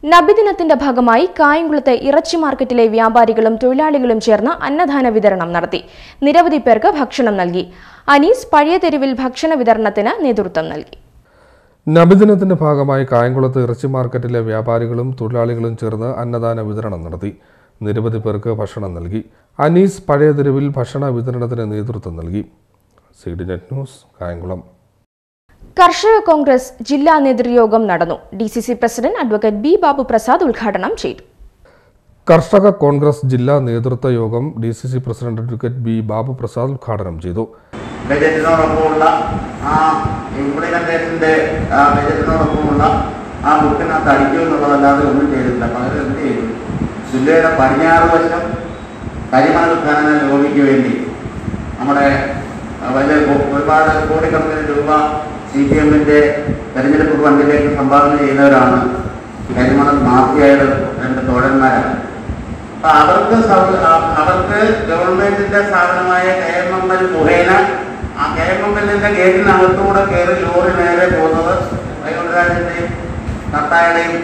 നബിദിനത്തിന്റെ ഭാഗമായി കായംകുളത്തെ ഇറച്ചി മാർക്കറ്റിലെ വ്യാപാരികളും തൊഴിലാളികളും ചേർന്ന് അന്നദാന വിതരണം നടത്തി. നിരവധി പേർക്ക് ഭക്ഷണം നൽകി. അനീസ് പഴയ തെരുവിൽ ഭക്ഷണ വിതരണത്തിന് നേതൃത്വം നൽകി. നബിദിനത്തിന്റെ ഭാഗമായി കായംകുളത്ത് ഇറച്ചി മാർക്കറ്റിലെ വ്യാപാരികളും തൊഴിലാളികളും ചേർന്ന് അന്നദാന വിതരണം നടത്തി. നിരവധി പേർക്ക് ഭക്ഷണം നൽകി. അനീസ് പഴയ തെരുവിൽ ഭക്ഷണ വിതരണത്തിന് നേതൃത്വം നൽകി. C net news Kayamkulam. കർഷക കോൺഗ്രസ് ജില്ലാ നേതൃയോഗം നടന്നു. D C C president advocate B Babu Prasad ഉദ്ഘാടനം ചെയ്തു. കർഷക കോൺഗ്രസ് ജില്ലാ നേതൃത്വ യോഗം D C C president advocate B Babu Prasad ഉദ്ഘാടനം ചെയ്തു. ബജറ്റിനോടൊപ്പമുള്ള ആ ഇംപ്ലിമെന്റേഷന്റെ ബജറ്റിനോടൊപ്പമുള്ള ആ ബുക്കിനകത്ത് അടിക്കും എന്നുള്ളതല്ലാതെ ഒന്നും ചെയ്തിട്ടില്ല. പകരം എന്ത് ചെയ്തു? ജില്ലയുടെ പടിഞ്ഞാറ് വശം കരിമണൽ ഖനന ലോബിക്ക് വേണ്ടി നമ്മുടെ വലിയ ഒരുപാട് കോടിക്കണക്കിന് രൂപ സി പി എമ്മിന്റെ തെരഞ്ഞെടുപ്പ് ഫണ്ടിലേക്ക് സംഭാവന ചെയ്യുന്നവരാണ് കരിമണം മാഫിയായുടെ രണ്ട് തോഴന്മാരാണ്. അപ്പൊ അവർക്ക് അവർക്ക് ഗവൺമെന്റിന്റെ സ്ഥാപനമായ കെ എം എം എൽ മുഖേന ആ കെ എം എം എല്ലിന്റെ ഗേറ്റിനകത്തൂടെ കയറി ലോറി നേരെ പോകുന്നത് വയോരാജിന്റെയും തത്തായുടെയും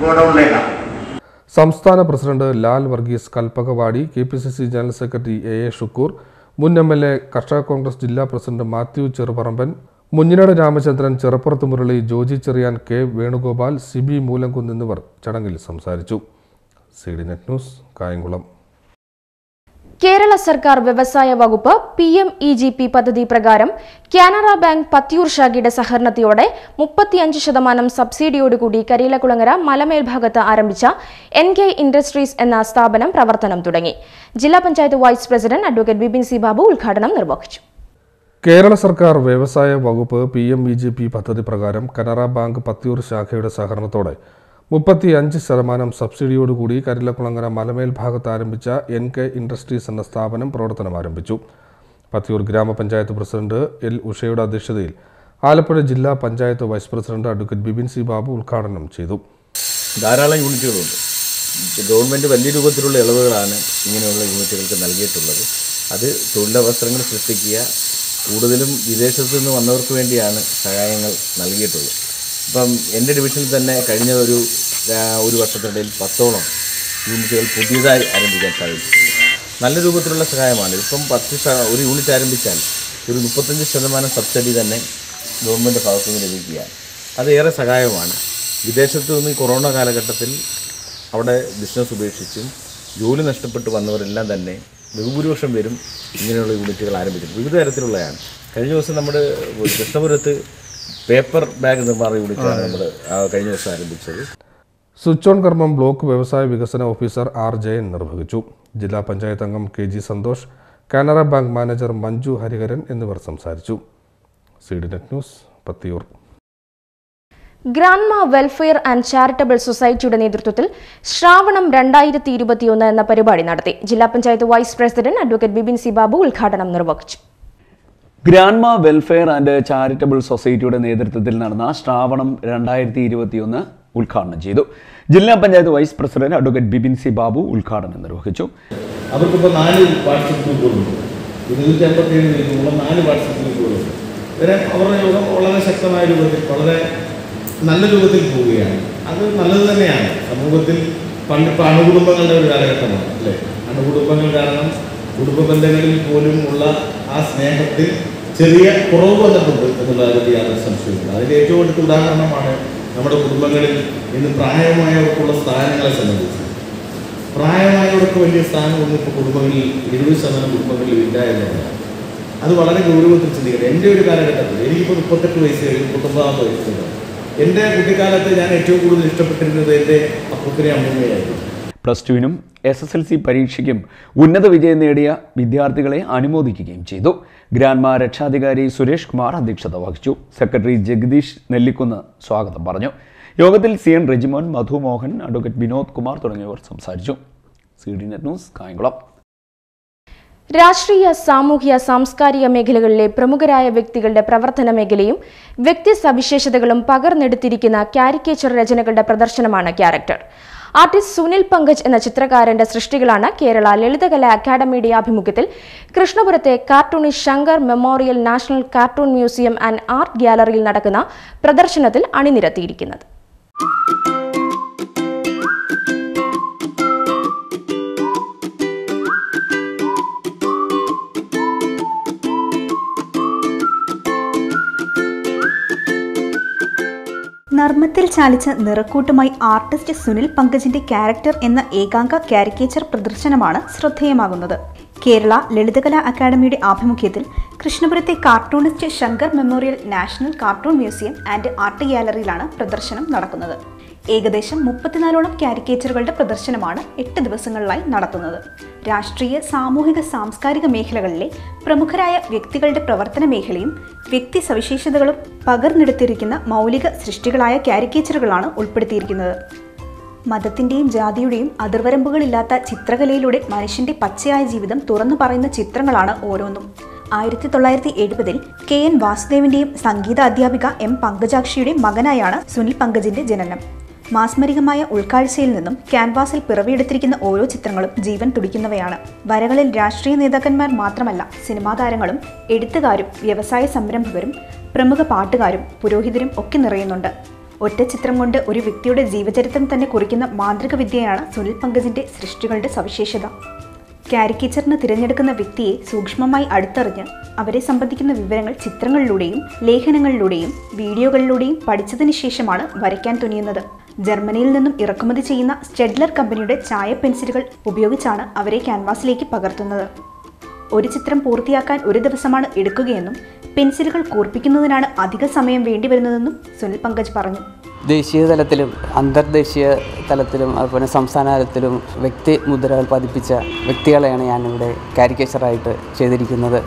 ഗോഡൌണിലേക്കാണ്. സംസ്ഥാന president Lal Varghese Kalpakavadi K P C C general secretary A A Shukkoor മുൻ എം എൽ എ കർഷക കോൺഗ്രസ് ജില്ലാ പ്രസിഡന്റ് മാത്യു ചെറുപറമ്പൻ മുഞ്ഞിനാട് രാമചന്ദ്രൻ ചെറുപ്പുറത്ത് മുരളി ജോജി ചെറിയാൻ കെ വേണുഗോപാൽ സിബി മൂലംകുന്ന് എന്നിവർ ചടങ്ങിൽ സംസാരിച്ചു. C D net news Kayamkulam. Kerala സർക്കാർ വ്യവസായ വകുപ്പ് P M E G P പദ്ധതി പ്രകാരം കാനറ ബാങ്ക് പത്തിയൂർ ശാഖയുടെ സഹകരണത്തോടെ മുപ്പത്തിയഞ്ച് ശതമാനം സബ്സിഡിയോടുകൂടി കരിയിലക്കുളങ്ങര മലമേൽ ഭാഗത്ത് ആരംഭിച്ച എൻ കെ ഇൻഡസ്ട്രീസ് എന്ന സ്ഥാപനം പ്രവർത്തനം തുടങ്ങി. ജില്ലാ panchayat vice president advocate Bibin C Babu ഉദ്ഘാടനം നിർവഹിച്ചു. കേരള സർക്കാർ വ്യവസായ വകുപ്പ് P M E G P പദ്ധതി പ്രകാരം കനറ ബാങ്ക് പത്തിയൂർ ശാഖയുടെ സഹകരണത്തോടെ മുപ്പത്തി അഞ്ച് ശതമാനം സബ്സിഡിയോടുകൂടി കരിലക്കുളങ്ങര മലമേൽ ഭാഗത്ത് ആരംഭിച്ച എൻ കെ ഇൻഡസ്ട്രീസ് എന്ന സ്ഥാപനം പ്രവർത്തനം ആരംഭിച്ചു. പത്തിയൂർ ഗ്രാമപഞ്ചായത്ത് പ്രസിഡന്റ് എൽ ഉഷയുടെ അധ്യക്ഷതയിൽ ആലപ്പുഴ ജില്ലാ panchayat vice president advocate Bibin C Babu ഉദ്ഘാടനം ചെയ്തു. ധാരാളം യൂണിറ്റുകളുണ്ട്. ഗവൺമെന്റ് വലിയ രൂപത്തിലുള്ള ഇളവുകളാണ് ഇങ്ങനെയുള്ള യൂണിറ്റുകൾക്ക് നൽകിയിട്ടുള്ളത്. അത് തൊഴിലവസരങ്ങൾ സൃഷ്ടിക്കുക കൂടുതലും വിദേശത്തു നിന്ന് വന്നവർക്ക് വേണ്ടിയാണ് സഹായങ്ങൾ നൽകിയിട്ടുള്ളത്. ഇപ്പം എന്റെ ഡിവിഷനിൽ തന്നെ കഴിഞ്ഞ ഒരു ഒരു വർഷത്തിനിടയിൽ പത്തോളം യൂണിറ്റുകൾ പുതിയതായി ആരംഭിക്കാൻ സാധിച്ചു. നല്ല രൂപത്തിലുള്ള സഹായമാണ്. ഇപ്പം പത്ത് ഒരു യൂണിറ്റ് ആരംഭിച്ചാൽ ഒരു മുപ്പത്തഞ്ച് ശതമാനം സബ്സിഡി തന്നെ ഗവൺമെന്റ് ഭാഗത്തു നിന്ന് ലഭിക്കുകയാണ്. അതേറെ സഹായമാണ് വിദേശത്തു നിന്ന് കൊറോണ കാലഘട്ടത്തിൽ അവിടെ ബിസിനസ് ഉപേക്ഷിച്ചും ജോലി നഷ്ടപ്പെട്ട് വന്നവരെല്ലാം തന്നെ ബഹുഭൂരിപക്ഷം പേരും ഇങ്ങനെയുള്ള യൂണിറ്റുകൾ ആരംഭിച്ചിട്ടുണ്ട്. വിവിധ തരത്തിലുള്ളതാണ് കഴിഞ്ഞ ദിവസം നമ്മുടെ കൃഷ്ണപുരത്ത് പേപ്പർ ബാഗ് നിർമ്മാണ യൂണിറ്റാണ് നമ്മൾ കഴിഞ്ഞ ദിവസം ആരംഭിച്ചത്. സ്വിച്ച് ഓൺ കർമ്മം ബ്ലോക്ക് വ്യവസായ വികസന ഓഫീസർ ആർ ജയൻ നിർവഹിച്ചു. ജില്ലാ പഞ്ചായത്ത് അംഗം K G Santhosh Canara bank manager Manju Hariharan എന്നിവർ സംസാരിച്ചു. CD net news Pathiyoor. Grandma welfare and charitable സൊസൈറ്റിയുടെ നേതൃത്വത്തിൽ ശ്രാവണം രണ്ടായിരത്തി ഇരുപത്തിയൊന്ന് എന്ന പരിപാടി നടത്തി. ജില്ലാ panchayat vice president advocate Bibin C Babu ഉദ്ഘാടനം നിർവഹിച്ചു. ഗ്രാൻഡ്മ വെൽഫെയർ ആൻഡ് ചാരിറ്റബിൾ സൊസൈറ്റിയുടെ നേതൃത്വത്തിൽ നടന്ന ശ്രാവണം രണ്ടായിരത്തി ഇരുപത്തിയൊന്ന് ഉദ്ഘാടനം ചെയ്തു. ജില്ലാ panchayat vice president advocate Bibin C Babu ഉദ്ഘാടനം നിർവഹിച്ചു. അവർക്കിപ്പോൾ നാല് വാട്സപ്പ് ഗ്രൂപ്പുകളുണ്ട് ഇരുന്നൂറ്റി അമ്പത്തേഴ് പേരുള്ള നാല് വാട്സപ്പ് ഗ്രൂപ്പുകളുണ്ട് അവരുടെ യോഗം വളരെ ശക്തമായ രൂപത്തിൽ വളരെ നല്ല രൂപത്തിൽ പോവുകയാണ്. അത് നല്ലത് തന്നെയാണ്. സമൂഹത്തിൽ പണ്ട് ഇപ്പോൾ അണുകുടുംബങ്ങളുടെ ഒരു കാലഘട്ടമാണ് അല്ലേ? അണുകുടുംബങ്ങൾ കാരണം കുടുംബ ബന്ധങ്ങളിൽ പോലും ഉള്ള ആ സ്നേഹത്തിൽ ചെറിയ കുറവ് വന്നിട്ടുണ്ട് എന്നുള്ള കാര്യത്തിൽ യാതൊരു സംശയമില്ല അതിന്റെ ഏറ്റവും അടുത്ത ഉദാഹരണമാണ് നമ്മുടെ കുടുംബങ്ങളിൽ ഇന്ന് പ്രായമായവർക്കുള്ള സ്ഥാനങ്ങളെ സംബന്ധിച്ച്. പ്രായമായവർക്ക് വലിയ സ്ഥാനമൊന്നും ഇപ്പോൾ കുടുംബങ്ങളിൽ എഴുപത് ശതമാനം കുടുംബങ്ങളിൽ ഇല്ല എന്നുള്ളതാണ്. അത് വളരെ ഗൗരവത്തിൽ ചിന്തിക്കണം എന്റെ ഒരു കാലഘട്ടത്തിൽ എനിക്കിപ്പോൾ മുപ്പത്തെട്ട് വയസ്സ് കഴിഞ്ഞ് മുപ്പത്തൊമ്പതാമത്തെ വയസ്സുണ്ട്. എന്റെ കുട്ടിക്കാലത്ത് ഞാൻ ഏറ്റവും കൂടുതൽ ഇഷ്ടപ്പെട്ടിരുന്നത് എന്റെ അപ്പൂപ്പനെ അമ്മൂമ്മയായിരുന്നു. പ്ലസ് ടുവിനും എസ് എസ് എൽ സി പരീക്ഷയ്ക്കും ഉന്നത വിജയം നേടിയ വിദ്യാർത്ഥികളെ അനുമോദിക്കുകയും ചെയ്തു. ഗ്രാൻമ രക്ഷാധികാരി സുരേഷ് കുമാർ അധ്യക്ഷത വഹിച്ചു. സെക്രട്ടറി ജഗദീഷ് നെല്ലിക്കുന്ന് സ്വാഗതം പറഞ്ഞു. യോഗത്തിൽ C N Rejimon Madhu Mohan advocate Vinod Kumar തുടങ്ങിയവർ സംസാരിച്ചു. C D net news Kayamkulam. രാഷ്ട്രീയ സാമൂഹ്യ സാംസ്കാരിക മേഖലകളിലെ പ്രമുഖരായ വ്യക്തികളുടെ പ്രവർത്തന മേഖലയും വ്യക്തി സവിശേഷതകളും പകർന്നെടുത്തിരിക്കുന്ന കാരിക്കേച്ചർ രചനകളുടെ പ്രദർശനമാണ് ക്യാരക്ടർ. ആർട്ടിസ്റ്റ് സുനിൽ പങ്കജ് എന്ന ചിത്രകാരന്റെ സൃഷ്ടികളാണ് കേരള ലളിതകല അക്കാദമിയുടെ ആഭിമുഖ്യത്തിൽ കൃഷ്ണപുരത്തെ കാർട്ടൂണി Shankar memorial national cartoon museum and art ഗ്യാലറിയിൽ നടക്കുന്ന പ്രദർശനത്തിൽ അണിനിരത്തിയിരിക്കുന്നത്. നർമ്മത്തിൽ ചാലിച്ച നിറക്കൂട്ടുമായി ആർട്ടിസ്റ്റ് സുനിൽ പങ്കജിന്റെ ക്യാരക്ടർ എന്ന ഏകാംഗ കാരിക്കേച്ചർ പ്രദർശനമാണ് ശ്രദ്ധേയമാകുന്നത്. കേരള ലളിതകലാ അക്കാദമിയുടെ ആഭിമുഖ്യത്തിൽ കൃഷ്ണപുരത്തെ cartoonist Shankar memorial national cartoon museum and art ഗ്യാലറിയിലാണ് പ്രദർശനം നടക്കുന്നത്. ഏകദേശം മുപ്പത്തിനാലോളം കാരിക്കേച്ചറുകളുടെ പ്രദർശനമാണ് എട്ട് ദിവസങ്ങളിലായി നടത്തുന്നത്. രാഷ്ട്രീയ സാമൂഹിക സാംസ്കാരിക മേഖലകളിലെ പ്രമുഖരായ വ്യക്തികളുടെ പ്രവർത്തന മേഖലയും വ്യക്തി സവിശേഷതകളും പകർന്നെടുത്തിരിക്കുന്ന മൗലിക സൃഷ്ടികളായ കാരിക്കേച്ചറുകളാണ് ഉൾപ്പെടുത്തിയിരിക്കുന്നത്. മതത്തിന്റെയും ജാതിയുടെയും അതിർവരമ്പുകളില്ലാത്ത ചിത്രകലയിലൂടെ മനുഷ്യന്റെ പച്ചയായ ജീവിതം തുറന്നു പറയുന്ന ചിത്രങ്ങളാണ് ഓരോന്നും. ആയിരത്തി തൊള്ളായിരത്തി എഴുപതിൽ കെ എൻ വാസുദേവിന്റെയും സംഗീത അധ്യാപിക എം പങ്കജാക്ഷിയുടെയും മകനായാണ് സുനിൽ പങ്കജിന്റെ ജനനം. മാസ്മരികമായ ഉൾക്കാഴ്ചയിൽ നിന്നും ക്യാൻവാസിൽ പിറവിയെടുത്തിരിക്കുന്ന ഓരോ ചിത്രങ്ങളും ജീവൻ തുടിക്കുന്നവയാണ്. വരകളിൽ രാഷ്ട്രീയ നേതാക്കന്മാർ മാത്രമല്ല സിനിമാ താരങ്ങളും എഴുത്തുകാരും വ്യവസായ സംരംഭകരും പ്രമുഖ പാട്ടുകാരും പുരോഹിതരും ഒക്കെ നിറയുന്നുണ്ട്. ഒറ്റ ചിത്രം കൊണ്ട് ഒരു വ്യക്തിയുടെ ജീവചരിത്രം തന്നെ കുറിക്കുന്ന മാന്ത്രിക വിദ്യയാണ് സുനിൽ പങ്കജിന്റെ സൃഷ്ടികളുടെ സവിശേഷത. കാരിക്കേച്ചറിന് തിരഞ്ഞെടുക്കുന്ന വ്യക്തിയെ സൂക്ഷ്മമായി അടുത്തറിഞ്ഞ് അവരെ സംബന്ധിക്കുന്ന വിവരങ്ങൾ ചിത്രങ്ങളിലൂടെയും ലേഖനങ്ങളിലൂടെയും വീഡിയോകളിലൂടെയും പഠിച്ചതിന് ശേഷമാണ് വരയ്ക്കാൻ തുനിയുന്നത്. ജർമ്മനിയിൽ നിന്നും ഇറക്കുമതി ചെയ്യുന്ന സ്റ്റെഡ്ലർ കമ്പനിയുടെ ചായ പെൻസിലുകൾ ഉപയോഗിച്ചാണ് അവരെ ക്യാൻവാസിലേക്ക് പകർത്തുന്നത്. ഒരു ചിത്രം പൂർത്തിയാക്കാൻ ഒരു ദിവസമാണ് എടുക്കുകയെന്നും പെൻസിലുകൾ കൂർപ്പിക്കുന്നതിനാണ് അധിക സമയം വേണ്ടിവരുന്നതെന്നും സുനിൽ പങ്കജ് പറഞ്ഞു. ദേശീയ തലത്തിലും അന്തർദേശീയ തലത്തിലും അതുപോലെ സംസ്ഥാന തലത്തിലും വ്യക്തി മുദ്രകൾ പതിപ്പിച്ച വ്യക്തികളെയാണ് ഞാനിവിടെ കാരിക്കേച്ചറായിട്ട് ചെയ്തിരിക്കുന്നത്.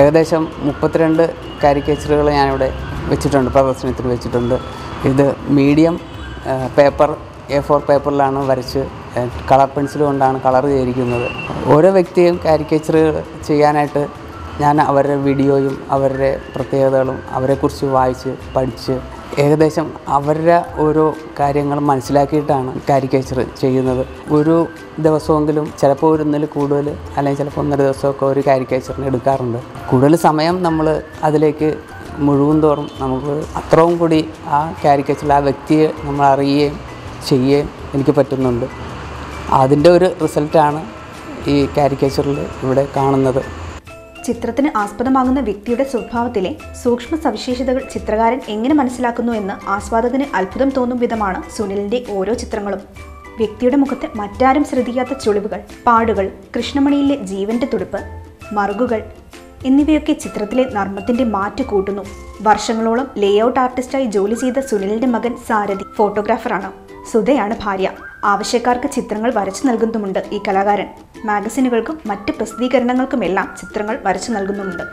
ഏകദേശം മുപ്പത്തിരണ്ട് കാരിക്കേച്ചറുകൾ ഞാനിവിടെ വെച്ചിട്ടുണ്ട് പ്രദർശനത്തിൽ വെച്ചിട്ടുണ്ട്. ഇത് മീഡിയം പേപ്പർ എ ഫോർ പേപ്പറിലാണ് വരച്ച് കളർ പെൻസിൽ കൊണ്ടാണ് കളർ ചെയ്തിരിക്കുന്നത്. ഓരോ വ്യക്തിയും കാരിക്കേച്ചർ ചെയ്യാനായിട്ട് ഞാൻ അവരുടെ വീഡിയോയും അവരുടെ പ്രത്യേകതകളും അവരെക്കുറിച്ച് വായിച്ച് പഠിച്ച് ഏകദേശം അവരുടെ ഓരോ കാര്യങ്ങൾ മനസ്സിലാക്കിയിട്ടാണ് കാരിക്കേച്ചർ ചെയ്യുന്നത്. ഒരു ദിവസമെങ്കിലും ചിലപ്പോൾ ഒരു ഒന്നിൽ കൂടുതൽ അല്ലെങ്കിൽ ചിലപ്പോൾ ഒന്നര ദിവസമൊക്കെ ഒരു കാരിക്കേച്ചറിന് എടുക്കാറുണ്ട്. കൂടുതൽ സമയം നമ്മൾ അതിലേക്ക് മുഴുവൻ തോറും നമുക്ക് അത്രയും കൂടി ആ കാരിക്കേച്ചറിൽ ആ വ്യക്തിയെ നമ്മൾ അറിയുകയും ചെയ്യുകയും എനിക്ക് പറ്റുന്നുണ്ട്. അതിന്റെ ഒരു റിസൾട്ടാണ് ഈ കാരിക്കേച്ചറിൽ ഇവിടെ കാണുന്നത്. ചിത്രത്തിന് ആസ്പദമാകുന്ന വ്യക്തിയുടെ സ്വഭാവത്തിലെ സൂക്ഷ്മ സവിശേഷതകൾ ചിത്രകാരൻ എങ്ങനെ മനസ്സിലാക്കുന്നു എന്ന് ആസ്വാദകന് അത്ഭുതം തോന്നും വിധമാണ് സുനിലിന്റെ ഓരോ ചിത്രങ്ങളും. വ്യക്തിയുടെ മുഖത്ത് മറ്റാരും ശ്രദ്ധിക്കാത്ത ചുളിവുകൾ പാടുകൾ കൃഷ്ണമണിയിലെ ജീവന്റെ തുടിപ്പ് മറുകുകൾ എന്നിവയൊക്കെ ചിത്രത്തിലെ നർമ്മത്തിന്റെ മാറ്റ് കൂട്ടുന്നു. വർഷങ്ങളോളം ലേഔട്ട് ആർട്ടിസ്റ്റായി ജോലി ചെയ്ത സുനിലിന്റെ മകൻ സാരഥി ഫോട്ടോഗ്രാഫറാണ് സുധയാണ് ഭാര്യ. ആവശ്യക്കാർക്ക് ചിത്രങ്ങൾ വരച്ചു നൽകുന്നുമുണ്ട് ഈ കലാകാരൻ. മാഗസിനുകൾക്കും മറ്റ് പ്രസിദ്ധീകരണങ്ങൾക്കുമെല്ലാം ചിത്രങ്ങൾ വരച്ചു നൽകുന്നുമുണ്ട്.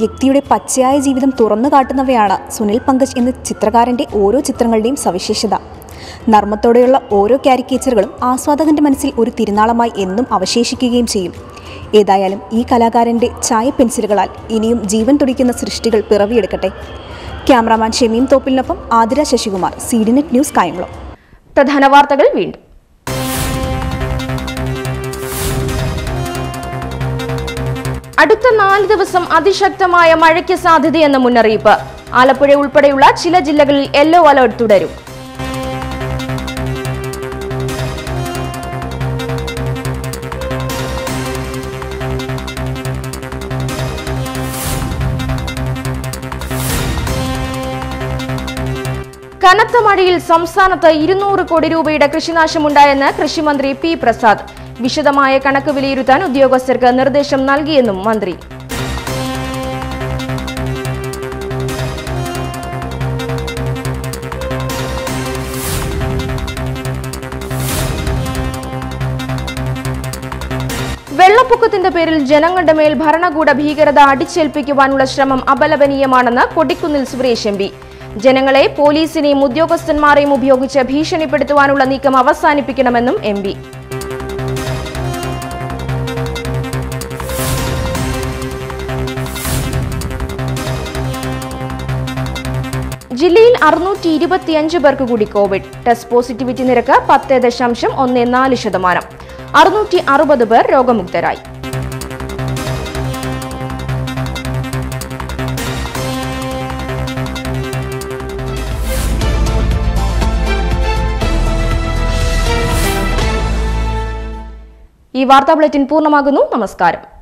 വ്യക്തിയുടെ പച്ചയായ ജീവിതം തുറന്നു കാട്ടുന്നവയാണ് സുനിൽ പങ്കജ് എന്ന ചിത്രകാരന്റെ ഓരോ ചിത്രങ്ങളുടെയും സവിശേഷത. നർമ്മത്തോടെയുള്ള ഓരോ കാരിക്കേച്ചറുകളും ആസ്വാദകന്റെ മനസ്സിൽ ഒരു തിരുനാളമായി എന്നും അവശേഷിക്കുകയും ചെയ്യും. ഏതായാലും ഈ കലാകാരന്റെ ചായ പെൻസിലുകളാൽ ഇനിയും ജീവൻ തുടിക്കുന്ന സൃഷ്ടികൾ പിറവിയെടുക്കട്ടെ. Cameraman Shameem തോപ്പിലിനൊപ്പം Athira Sasikumar CD net news Kayamkulam. പ്രധാന വാർത്തകൾ വീണ്ടും. അടുത്ത നാല് ദിവസം അതിശക്തമായ മഴയ്ക്ക് സാധ്യതയെന്ന മുന്നറിയിപ്പ്. ആലപ്പുഴ ഉൾപ്പെടെയുള്ള ചില ജില്ലകളിൽ യെല്ലോ അലർട്ട് തുടരും. കനത്ത മഴയിൽ സംസ്ഥാനത്ത് ഇരുന്നൂറ് കോടി രൂപയുടെ കൃഷിനാശമുണ്ടായെന്ന് കൃഷിമന്ത്രി പി പ്രസാദ്. വിശദമായ കണക്ക് വിലയിരുത്താൻ ഉദ്യോഗസ്ഥർക്ക് നിർദ്ദേശം നൽകിയെന്നും മന്ത്രി. വെള്ളപ്പൊക്കത്തിന്റെ പേരിൽ ജനങ്ങളുടെ മേൽ ഭരണകൂട ഭീകരത അടിച്ചേൽപ്പിക്കുവാനുള്ള ശ്രമം അപലപനീയമാണെന്ന് കൊടിക്കുന്നിൽ സുരേഷ് എം പി. ജനങ്ങളെ പോലീസിനെയും ഉദ്യോഗസ്ഥന്മാരെയും ഉപയോഗിച്ച് ഭീഷണിപ്പെടുത്തുവാനുള്ള നീക്കം അവസാനിപ്പിക്കണമെന്നും എം ജില്ലയിൽ അറുന്നൂറ്റി ഇരുപത്തിയഞ്ച് പേർക്ക് കൂടി കോവിഡ്. ടെസ്റ്റ് പോസിറ്റിവിറ്റി നിരക്ക് പത്ത് ദശാംശം ഒന്ന് നാല് ശതമാനം. അറുന്നൂറ്റി അറുപത് പേർ രോഗമുക്തരായി. ഈ വാർത്താ ബുള്ളറ്റിൻ പൂർണമാകുന്നു. നമസ്കാരം.